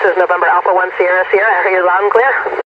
This is November Alpha 1 Sierra Sierra. Are you loud and clear.